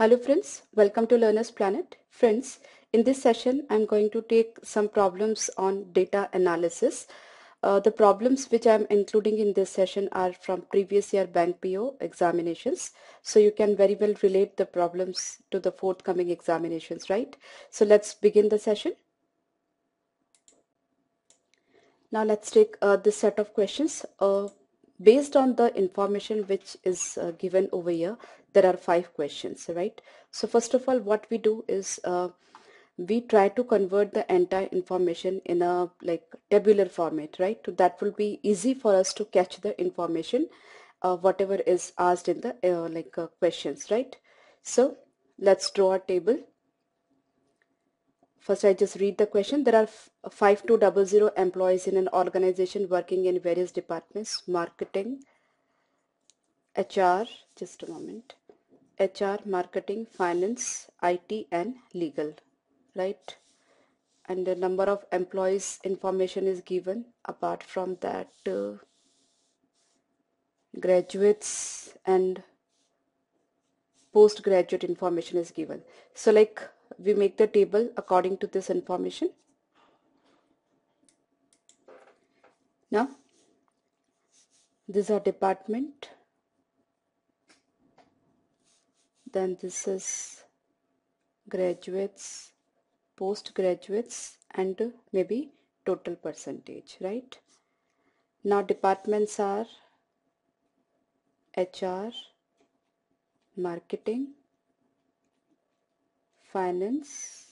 Hello friends, welcome to Learner's Planet. Friends, in this session I'm going to take some problems on data analysis. Uh, the problems which I'm including in this session are from previous year bank PO examinations. So you can very well relate the problems to the forthcoming examinations, right? So let's begin the session. Now let's take uh, this set of questions. Uh, based on the information which is uh, given over here, there are five questions, right? So first of all, what we do is uh, we try to convert the entire information in a like tabular format, right? So that will be easy for us to catch the information, uh, whatever is asked in the uh, like uh, questions, right? So let's draw a table. First, I just read the question. There are 5200 employees in an organization working in various departments, marketing, HR, just a moment, HR, marketing, finance, IT and legal, right? And the number of employees information is given. Apart from that, uh, graduates and postgraduate information is given. So like we make the table according to this information. Now, this is a department. Then this is graduates, postgraduates and maybe total percentage, right? Now departments are HR, marketing, finance,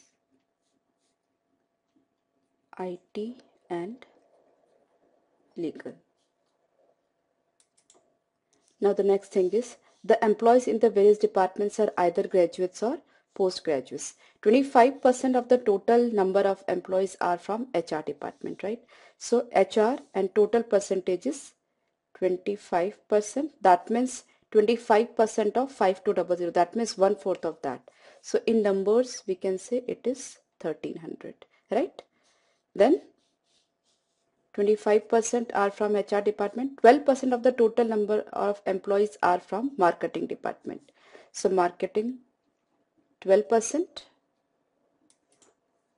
IT and legal. Now the next thing is the employees in the various departments are either graduates or postgraduates. 25% of the total number of employees are from HR department, right? So HR and total percentage is 25%. That means 25% of 5200. That means one fourth of that. So in numbers, we can say it is 1300, right? Then 25% are from HR department. 12% of the total number of employees are from marketing department. So marketing 12%.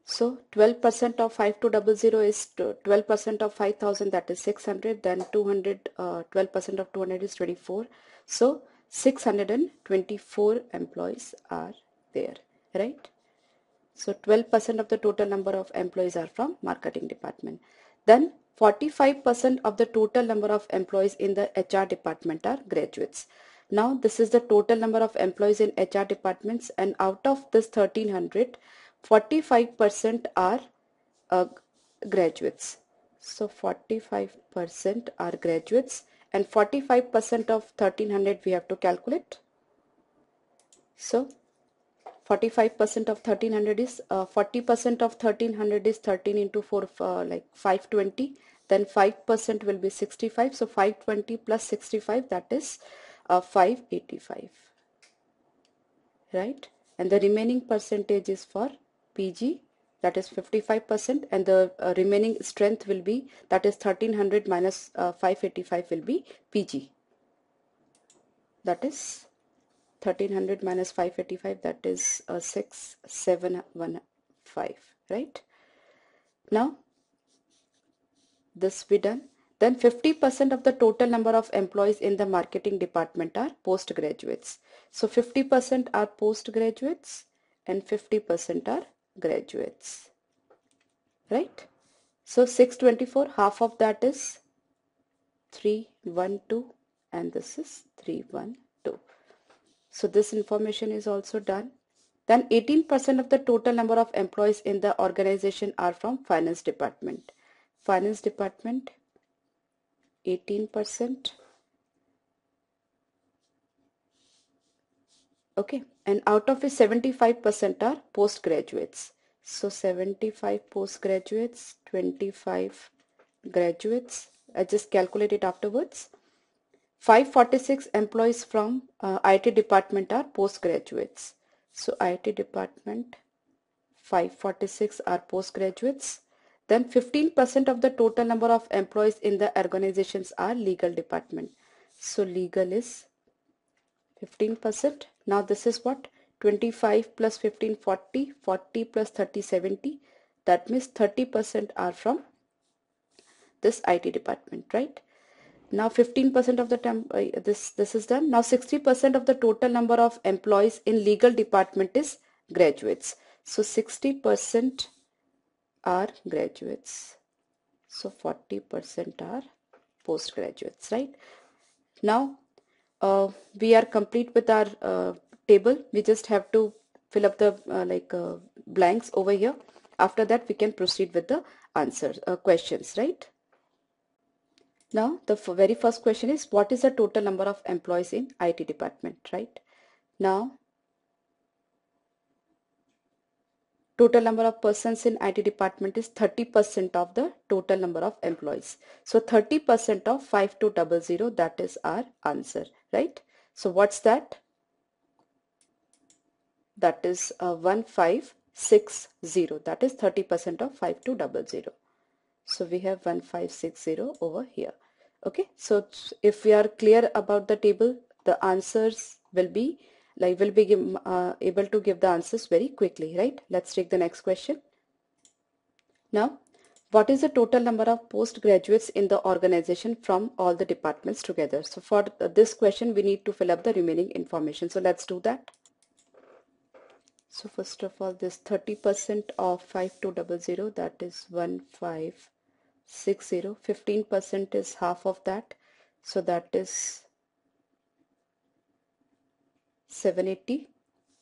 So 12% of 5200 is 12% of 5000 that is 600 then 200 12% uh, of 200 is 24 so 624 employees are there, right? So 12% of the total number of employees are from marketing department. Then 45% of the total number of employees in the HR department are graduates. Now this is the total number of employees in HR departments and out of this 1300, 45% are uh, graduates. So 45% are graduates and 45% of 1300 we have to calculate. So 45% of 1300 is 40% uh, of 1300 is 13 into 4 uh, like 520 then 5% will be 65 so 520 plus 65 that is uh, 585 right? And the remaining percentage is for PG that is 55% and the uh, remaining strength will be that is 1300 minus, uh, 585 will be PG that is 1300 minus 585 that is uh, 6715 right? Now this be done. Then 50% of the total number of employees in the marketing department are postgraduates. So 50% are postgraduates and 50% are graduates right? So 624 half of that is 312 and this is 312 so this information is also done. Then 18% of the total number of employees in the organization are from finance department. Finance department 18%. Okay, and out of it 75% are postgraduates. So 75 postgraduates, 25 graduates. I just calculate it afterwards. 546 employees from uh, IT department are postgraduates. So IT department 546 are postgraduates. Then 15% of the total number of employees in the organizations are legal department. So legal is 15%. Now this is what 25 plus 15 40 40 plus 30 70 that means 30 percent are from this IT department right now 15 percent of the time uh, this this is done. Now 60 percent of the total number of employees in legal department is graduates. So 60 percent are graduates. So 40 percent are postgraduates right? Now uh, we are complete with our uh, table. We just have to fill up the uh, like uh, blanks over here. After that we can proceed with the answers uh, questions right now the very first question is what is the total number of employees in IT department right now total number of persons in IT department is 30% of the total number of employees. So 30% of 5200 that is our answer, right? So what's that? That is uh, 1560 that is 30% of 5200. So we have 1560 over here. Okay, so if we are clear about the table, the answers will be like will be give, uh, able to give the answers very quickly, right? Let's take the next question. Now, what is the total number of postgraduates in the organization from all the departments together? So for this question, we need to fill up the remaining information. So let's do that. So first of all, this 30% of 5200, that is 1560. 15% is half of that. So that is 780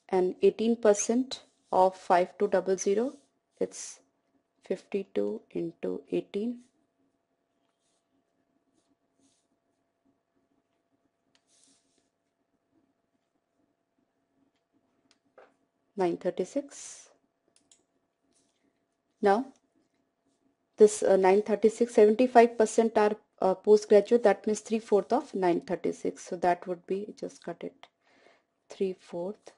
and 18% of 5200 it's 52 into 18 936 now this uh, 936 75 percent are uh, postgraduate. That means three fourth of 936 so that would be just cut it. 3 fourth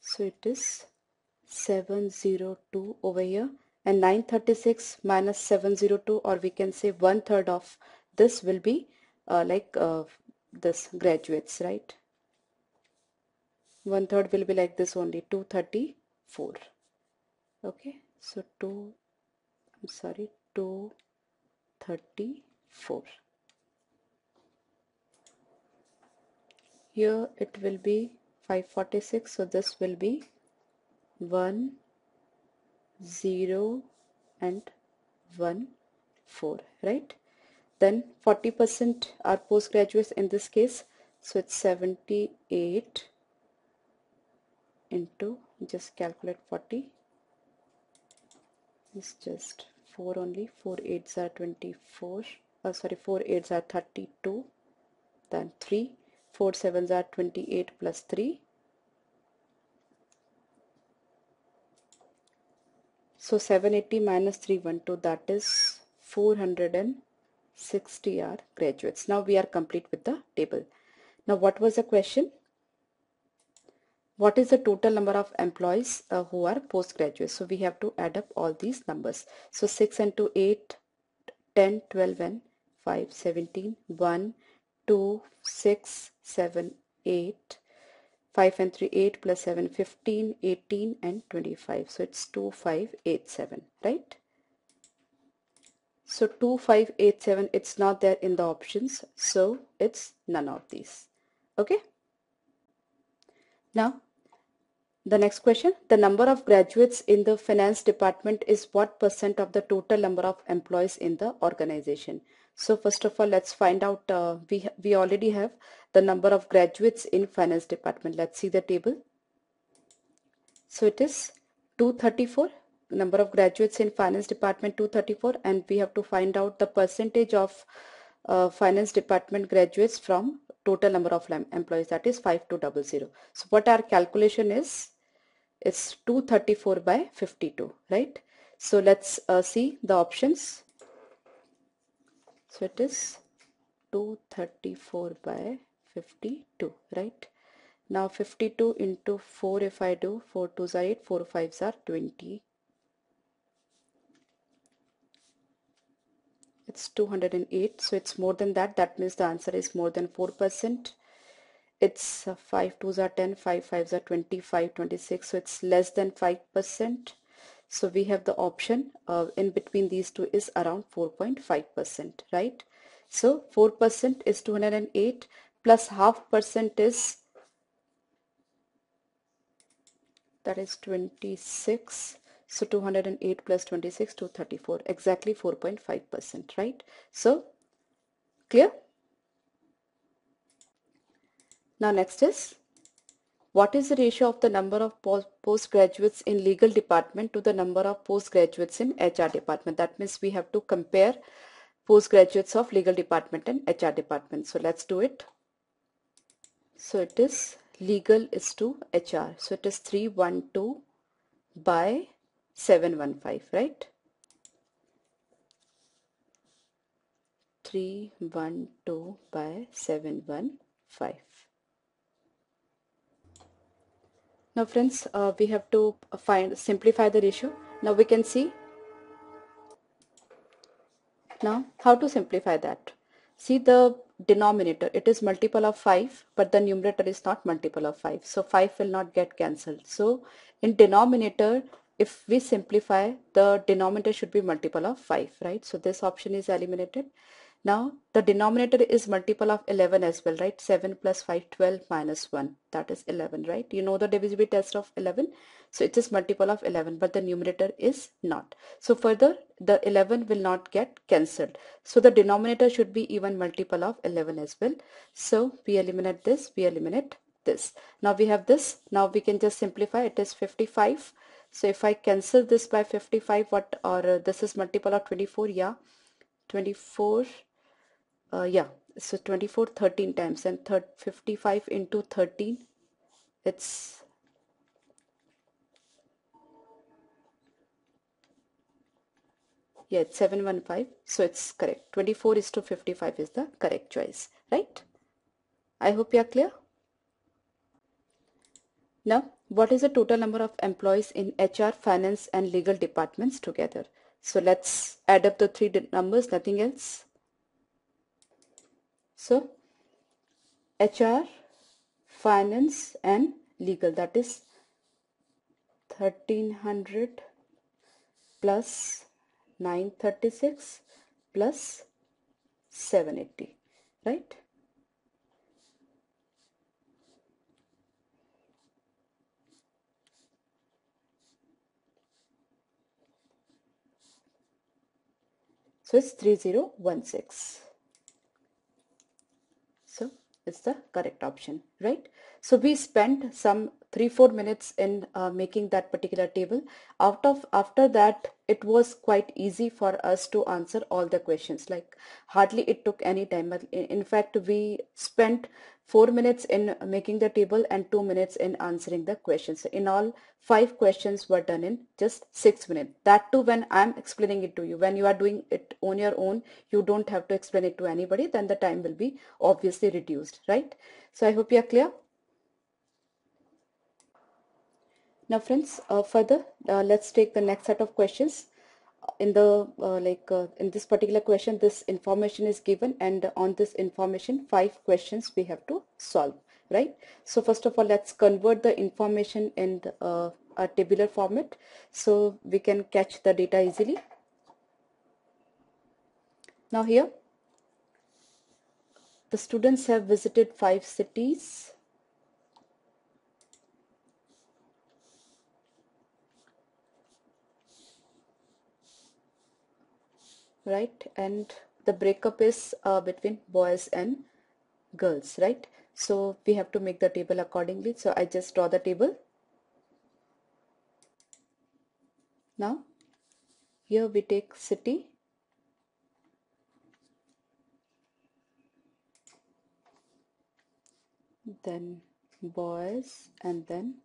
so it is 702 over here and 936 minus 702 or we can say one third of this will be uh, like uh, this graduates right? One third will be like this only 234 okay so 2 I'm sorry 234 here it will be 546 so this will be 1 0 and 1 4 right? Then 40% are postgraduates in this case. So it's 78 into just calculate 40 it's just 4 only. 4 8s are 24 oh sorry 4 8s are 32 then 3 4 7s are 28 plus 3 so 780 minus 312 that is 460 are graduates. Now we are complete with the table. Now what was the question? What is the total number of employees uh, who are postgraduates? So we have to add up all these numbers. So 6 and 2, 8, 10, 12 and 5, 17, 1, 2, 6, 7, 8, 5 and 3, 8 plus 7, 15, 18 and 25. So it's 2587, right? So 2587 it's not there in the options so it's none of these. Okay. Now the next question the number of graduates in the finance department is what percent of the total number of employees in the organization. So first of all let's find out uh, we, we already have the number of graduates in finance department. Let's see the table. So it is 234 number of graduates in finance department 234 and we have to find out the percentage of uh, finance department graduates from total number of employees that is 5200 so what our calculation is it's 234 by 52 right so let's uh, see the options so it is 234 by 52 right? Now 52 into 4 if I do 4 2s are 8 4 5s are 20 it's 208 so it's more than that. That means the answer is more than 4% it's uh, 5 2s are 10 5 5s are 25 26 so it's less than 5% so we have the option uh, in between these two is around 4.5% right? So 4% is 208 plus half percent is that is 26 so 208 plus 26 to 34 exactly 4.5 percent right? So clear? Now next is what is the ratio of the number of postgraduates in legal department to the number of postgraduates in HR department that means we have to compare postgraduates of legal department and HR department so let's do it so it is legal is to HR. So it is 312 by 715, right? 312 by 715. Now friends, uh, we have to find simplify the ratio. Now we can see. Now how to simplify that? See the denominator it is multiple of 5 but the numerator is not multiple of 5 so 5 will not get cancelled so in denominator if we simplify the denominator should be multiple of 5 right so this option is eliminated now the denominator is multiple of 11 as well, right? 7 plus 5, 12 minus 1, that is 11, right? You know the divisibility test of 11. So it is multiple of 11, but the numerator is not. So further, the 11 will not get cancelled. So the denominator should be even multiple of 11 as well. So we eliminate this, we eliminate this. Now we have this. Now we can just simplify. It is 55. So if I cancel this by 55, what or uh, this is multiple of 24, yeah. 24 uh, yeah so 24 13 times and 55 into 13 it's yeah it's 715 so it's correct. 24 is to 55 is the correct choice right? I hope you are clear. Now what is the total number of employees in HR finance and legal departments together? So let's add up the three numbers nothing else so HR, finance and legal that is 1300 plus 936 plus 780 right? So it's 3016 is the correct option, right? So we spent some three, four minutes in uh, making that particular table. Out of after that, it was quite easy for us to answer all the questions. Like hardly it took any time. In fact, we spent four minutes in making the table and two minutes in answering the questions. So in all, five questions were done in just six minutes. That too when I'm explaining it to you. When you are doing it on your own, you don't have to explain it to anybody. Then the time will be obviously reduced, right? So I hope you are clear. Now friends, uh, further, uh, let's take the next set of questions. In the uh, like uh, in this particular question, this information is given, and on this information, five questions we have to solve, right? So first of all, let's convert the information in uh, a tabular format, so we can catch the data easily. Now here, the students have visited five cities right? And the breakup is uh, between boys and girls right? So we have to make the table accordingly. So I just draw the table. Now here we take city. Then boys and then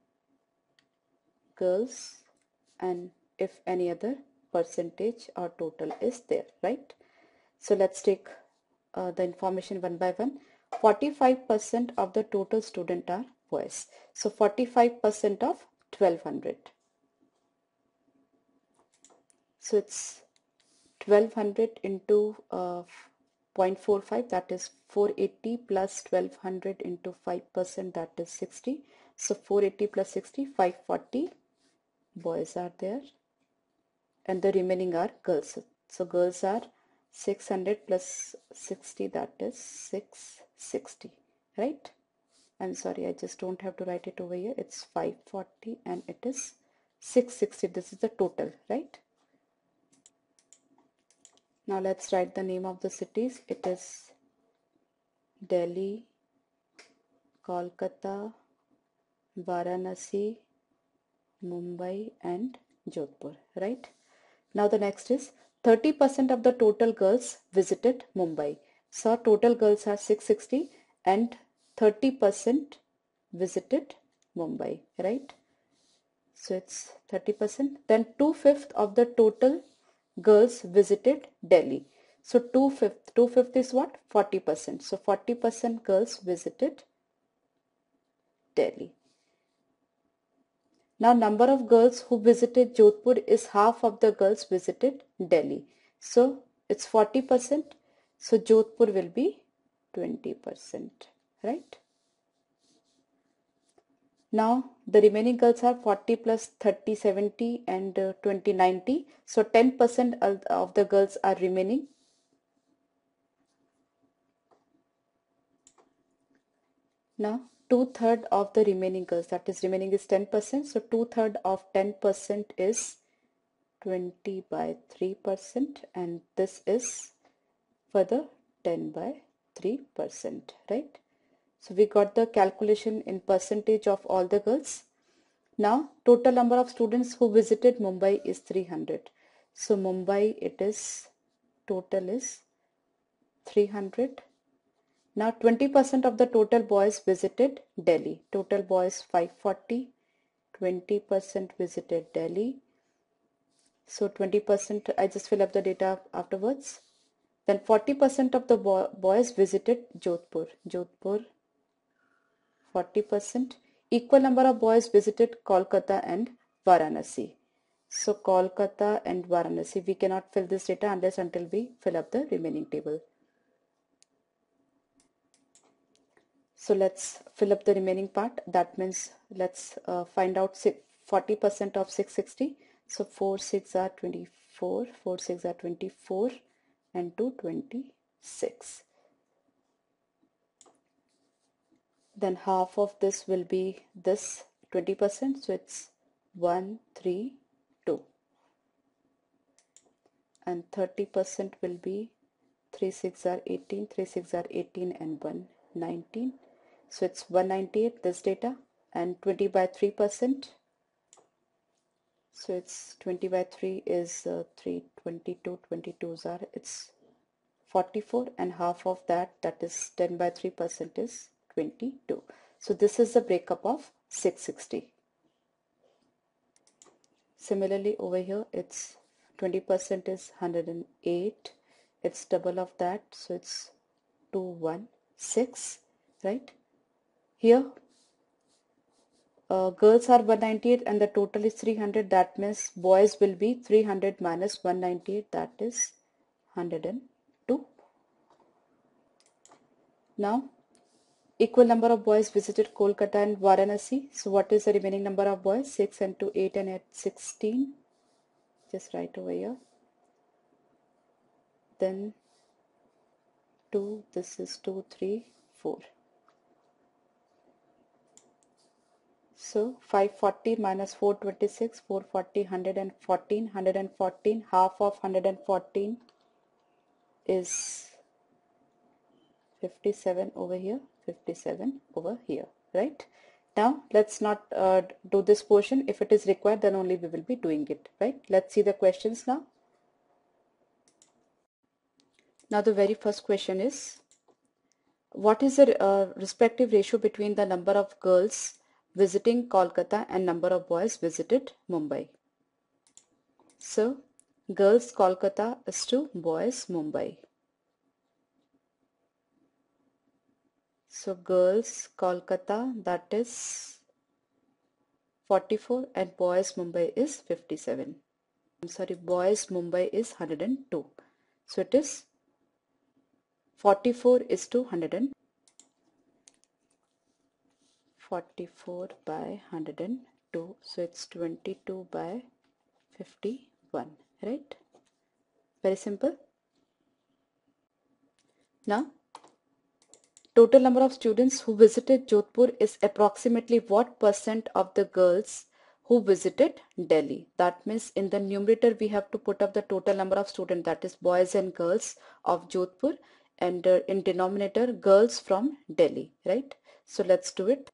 girls and if any other percentage or total is there right so let's take uh, the information one by one 45% of the total student are boys. So 45% of 1200. So it's 1200 into uh, 0.45 that is 480 plus 1200 into 5% that is 60. So 480 plus 60 540 boys are there and the remaining are girls. So girls are 600 plus 60 that is 660 right? I'm sorry I just don't have to write it over here. It's 540 and it is 660 this is the total right? Now let's write the name of the cities. It is Delhi Kolkata Varanasi Mumbai and Jodhpur right now the next is 30% of the total girls visited Mumbai. So total girls are 660 and 30% visited Mumbai, right? So it's 30%. Then 2 fifth of the total girls visited Delhi. So 2 fifth, 2 fifth is what? 40%. So 40% girls visited Delhi. Now number of girls who visited Jodhpur is half of the girls visited Delhi. So it's 40%. So Jodhpur will be 20%, right? Now the remaining girls are 40 plus 30, 70 and uh, 20, 90. So 10% of the girls are remaining. Now two-third of the remaining girls. That is remaining is 10% so two-third of 10% is 20 by 3% and this is further 10 by 3% right? So we got the calculation in percentage of all the girls. Now total number of students who visited Mumbai is 300 so Mumbai it is total is 300 now 20% of the total boys visited Delhi. Total boys 540. 20% visited Delhi. So 20% I just fill up the data afterwards. Then 40% of the boys visited Jodhpur. Jodhpur 40%. Equal number of boys visited Kolkata and Varanasi. So Kolkata and Varanasi we cannot fill this data unless until we fill up the remaining table. So let's fill up the remaining part. That means let's uh, find out 40% of 660. So 4 6 are 24, 4 6 are 24 and 2 26. Then half of this will be this 20%. So it's 1, 3, 2. And 30% will be 3 6 are 18, 3 6 are 18 and 1 19 so it's 198 this data and 20 by 3 percent. So it's 20 by 3 is uh, 322 22s are. It's 44 and half of that that is 10 by 3 percent is 22 so this is the breakup of 660 similarly over here it's 20 percent is 108 it's double of that so it's 216 right here uh, girls are 198 and the total is 300 that means boys will be 300 minus 198 that is 102 now equal number of boys visited Kolkata and Varanasi. So what is the remaining number of boys? 6 and 2 8 and 8 16 just write over here. Then 2 this is 2 3 4 So 540 minus 426, 440, 114, 114, half of 114 is 57 over here, 57 over here, right? Now let's not uh, do this portion. If it is required, then only we will be doing it, right? Let's see the questions now. Now the very first question is, what is the uh, respective ratio between the number of girls visiting Kolkata and number of boys visited Mumbai. So girls Kolkata is to boys Mumbai. So girls Kolkata that is 44 and boys Mumbai is 57. I'm sorry boys Mumbai is 102. So it is 44 is to 100 44 by 102 so it's 22 by 51 right very simple now total number of students who visited Jodhpur is approximately what percent of the girls who visited Delhi. That means in the numerator we have to put up the total number of students that is boys and girls of Jodhpur and uh, in denominator girls from Delhi right. So let's do it.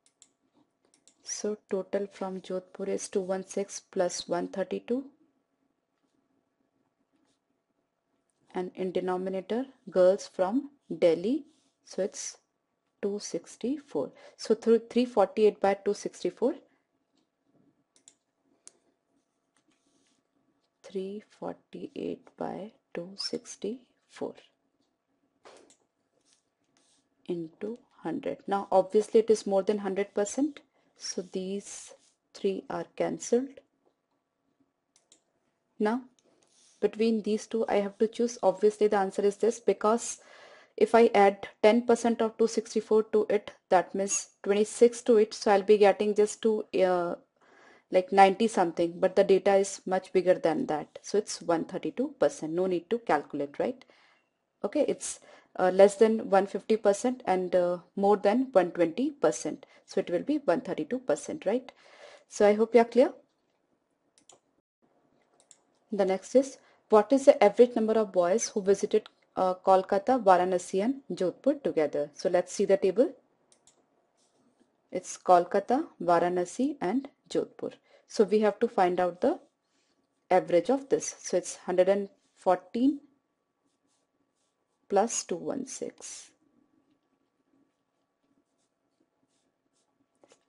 So total from Jodhpur is 216 plus 132 and in denominator girls from Delhi. So it's 264 so through 348 by 264 348 by 264 into 100 now obviously it is more than 100 percent so these three are cancelled. Now between these two I have to choose. Obviously the answer is this because if I add 10% of 264 to it that means 26 to it so I'll be getting just to uh, like 90 something. But the data is much bigger than that. So it's 132% no need to calculate right? Okay it's uh, less than 150% and uh, more than 120% so it will be 132% right so I hope you are clear the next is what is the average number of boys who visited uh, Kolkata, Varanasi and Jodhpur together. So let's see the table. It's Kolkata, Varanasi and Jodhpur. So we have to find out the average of this. So it's 114 plus 216.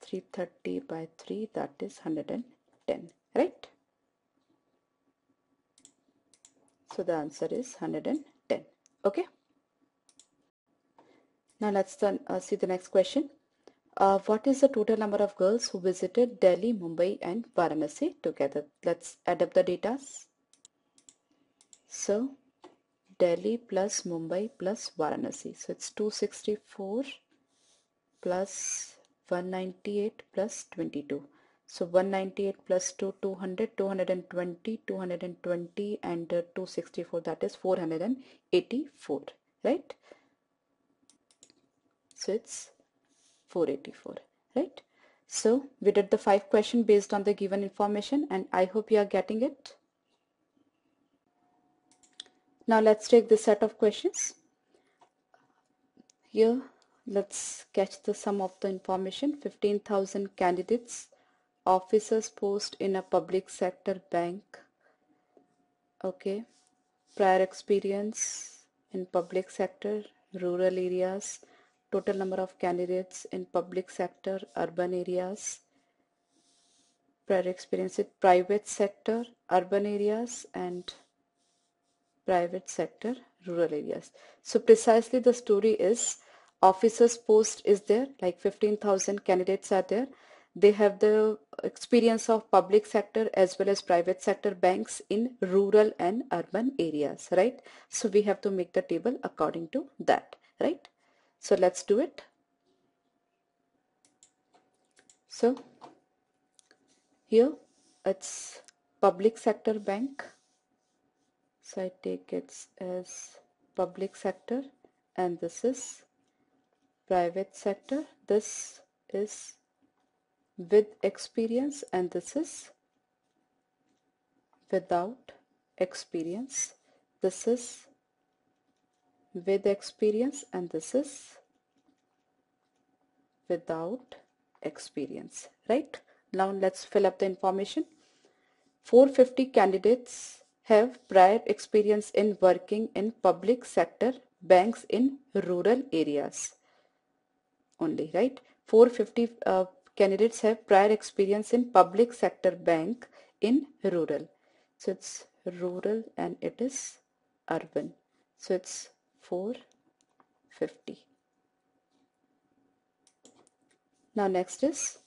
330 by 3 that is 110 right? So the answer is 110 okay? Now let's uh, see the next question. Uh, what is the total number of girls who visited Delhi, Mumbai and Varanasi together? Let's add up the data so Delhi plus Mumbai plus Varanasi so it's 264 plus 198 plus 22 so 198 plus 2, 200, 220, 220 and uh, 264 that is 484 right. So it's 484 right. So we did the five question based on the given information and I hope you are getting it. Now let's take the set of questions. Here let's catch the sum of the information. 15,000 candidates officers post in a public sector bank. Okay. Prior experience in public sector rural areas total number of candidates in public sector urban areas. Prior experience in private sector urban areas and private sector rural areas so precisely the story is officers post is there like 15,000 candidates are there they have the experience of public sector as well as private sector banks in rural and urban areas, right? So we have to make the table according to that, right? So let's do it. So here it's public sector bank. So I take it as public sector and this is private sector. This is with experience and this is without experience. This is with experience and this is without experience. Right? Now let's fill up the information. 450 candidates have prior experience in working in public sector banks in rural areas only right 450 uh, candidates have prior experience in public sector bank in rural. So it's rural and it is urban. So it's 450. Now next is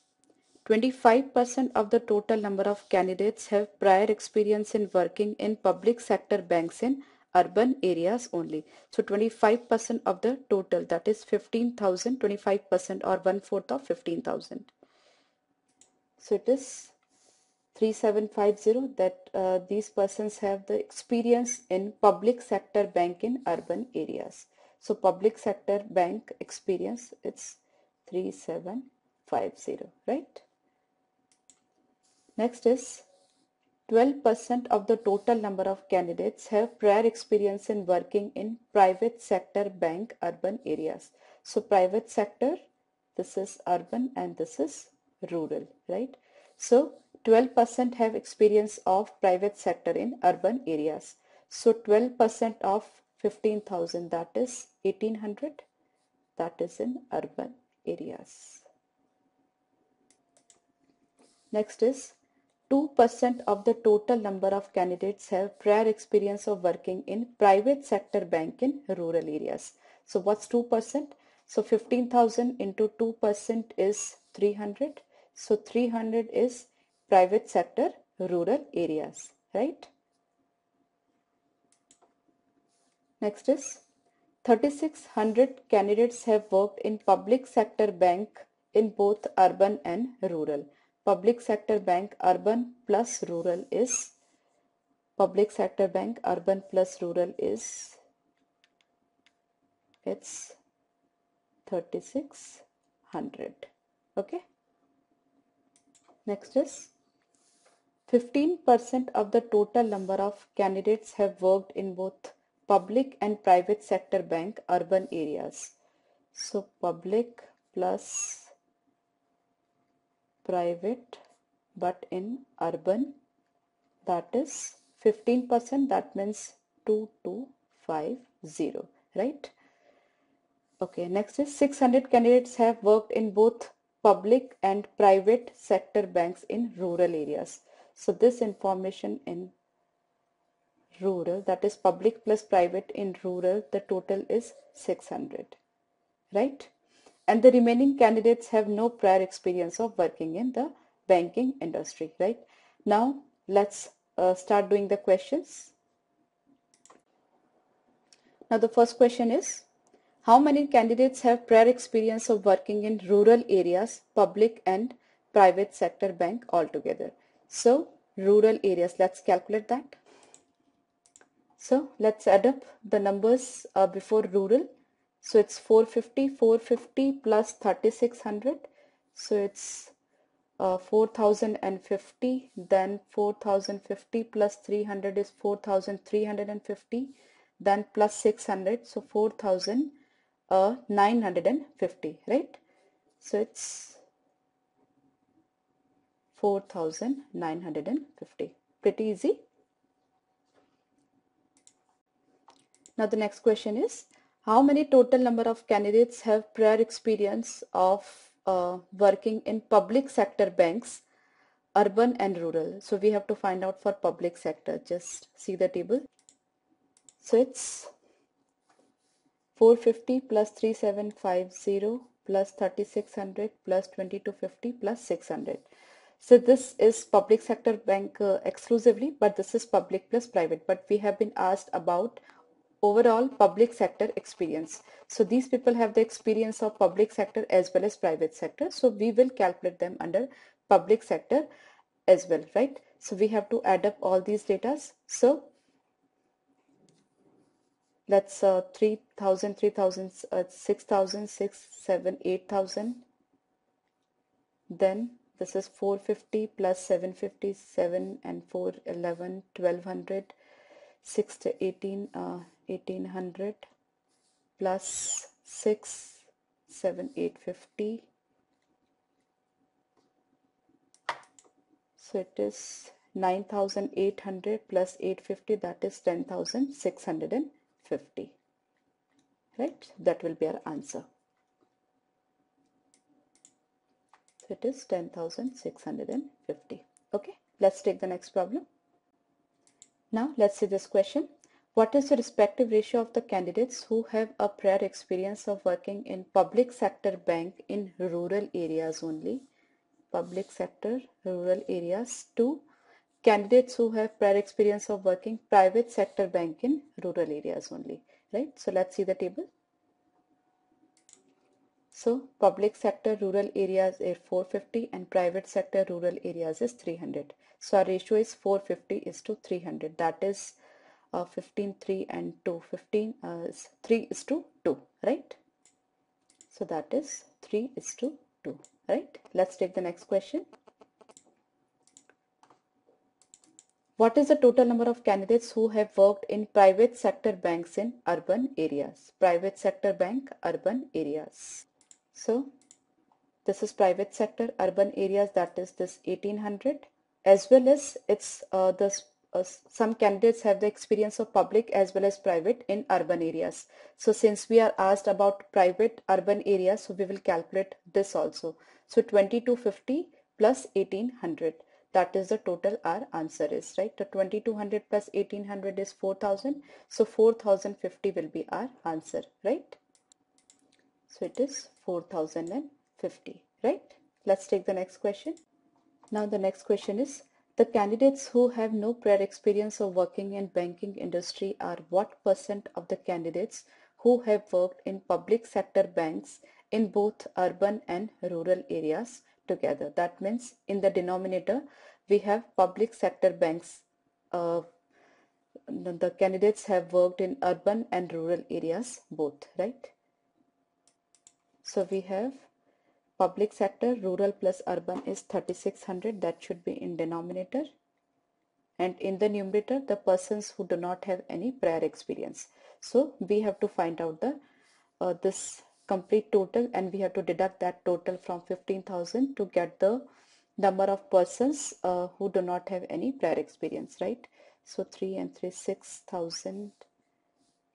25% of the total number of candidates have prior experience in working in public sector banks in urban areas only. So 25% of the total that is 15,000, 25% or one fourth of 15,000. So it is 3750 that uh, these persons have the experience in public sector bank in urban areas. So public sector bank experience it's 3750 right. Next is 12% of the total number of candidates have prior experience in working in private sector bank urban areas. So private sector this is urban and this is rural right. So 12% have experience of private sector in urban areas. So 12% of 15,000 that is 1800 that is in urban areas. Next is 2% of the total number of candidates have prior experience of working in private sector bank in rural areas. So what's 2%? So 15,000 into 2% is 300. So 300 is private sector rural areas, right? Next is 3600 candidates have worked in public sector bank in both urban and rural. Public sector bank urban plus rural is public sector bank urban plus rural is it's 3600 okay next is 15% of the total number of candidates have worked in both public and private sector bank urban areas. So public plus private but in urban that is 15% that means 2250 right? Okay next is 600 candidates have worked in both public and private sector banks in rural areas. So this information in rural that is public plus private in rural the total is 600 right and the remaining candidates have no prior experience of working in the banking industry right now let's uh, start doing the questions now the first question is how many candidates have prior experience of working in rural areas public and private sector bank altogether so rural areas, let's calculate that. So let's add up the numbers uh, before rural. So it's 450, 450 plus 3600. So it's uh, 4050 then 4050 plus 300 is 4350 then plus 600 so 4950 uh, right? So it's 4950 pretty easy. Now the next question is how many total number of candidates have prior experience of uh, working in public sector banks urban and rural? So we have to find out for public sector. Just see the table. So it's 450 plus 3750 plus 3600 plus 2250 plus 600 so this is public sector bank uh, exclusively, but this is public plus private. But we have been asked about overall public sector experience. So these people have the experience of public sector as well as private sector. So we will calculate them under public sector as well, right? So we have to add up all these data. So let's uh, 3000, 3000, uh, 6000, 6, 7, 8000. Then this is 450 plus 757 and 411 1200 6 to 18 uh, 1800 plus 6 7 850 so it is 9800 plus 850 that is 10650 right? That will be our answer. So it is 10,650 okay? Let's take the next problem. Now let's see this question What is the respective ratio of the candidates who have a prior experience of working in public sector bank in rural areas only? Public sector, rural areas to candidates who have prior experience of working private sector bank in rural areas only, right? So let's see the table. So public sector rural areas is 450 and private sector rural areas is 300. So our ratio is 450 is to 300. That is uh, 15, 3 and 2. 15 uh, is 3 is to 2, right? So that is 3 is to 2, right? Let's take the next question. What is the total number of candidates who have worked in private sector banks in urban areas? Private sector bank, urban areas. So this is private sector, urban areas that is this 1800 as well as it's uh, this uh, some candidates have the experience of public as well as private in urban areas. So since we are asked about private urban areas, so we will calculate this also. So 2250 plus 1800 that is the total our answer is right? The 2200 plus 1800 is 4000 so 4050 will be our answer right? So it is 4050 right? Let's take the next question. Now the next question is the candidates who have no prior experience of working in banking industry are what percent of the candidates who have worked in public sector banks in both urban and rural areas together. That means in the denominator we have public sector banks. Uh, the candidates have worked in urban and rural areas both, right? So we have public sector rural plus urban is 3600 that should be in denominator. And in the numerator the persons who do not have any prior experience. So we have to find out the uh, this complete total and we have to deduct that total from 15000 to get the number of persons uh, who do not have any prior experience right? So 3 and 3 6000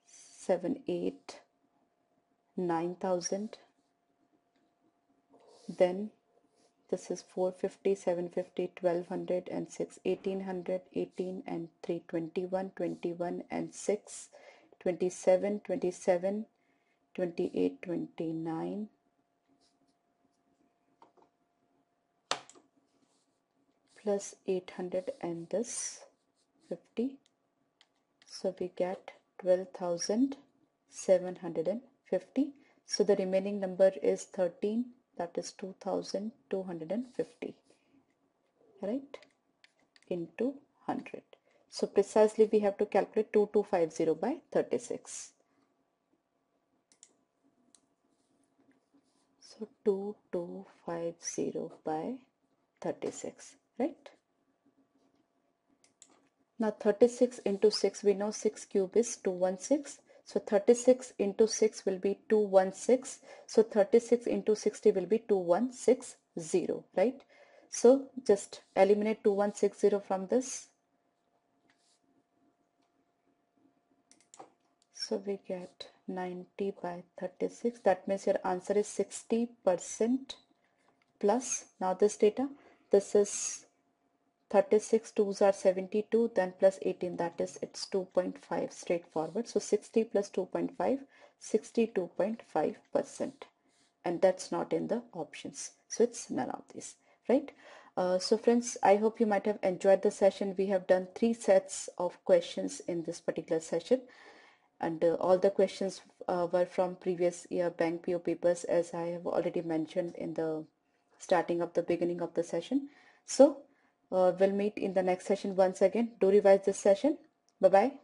7 8 9000 then this is 450 750 1200 and 6 1800 18 and 3 21 21 and 6 27 27 28 29 plus 800 and this 50 so we get 12,750 so the remaining number is 13 that is 2250 right? Into 100 so precisely we have to calculate 2250 by 36 so 2250 by 36 right? Now 36 into 6 we know 6 cube is 216 so 36 into 6 will be 216. So 36 into 60 will be 2160, right? So just eliminate 2160 from this. So we get 90 by 36. That means your answer is 60% plus. Now this data, this is 36 2s are 72 then plus 18 that is it's 2.5 straightforward. So 60 plus 2.5 62.5 percent. And that's not in the options. So it's none of these right? Uh, so friends I hope you might have enjoyed the session. We have done three sets of questions in this particular session. And uh, all the questions uh, were from previous year bank PO papers as I have already mentioned in the starting of the beginning of the session. So uh, we'll meet in the next session once again. Do revise this session. Bye-bye.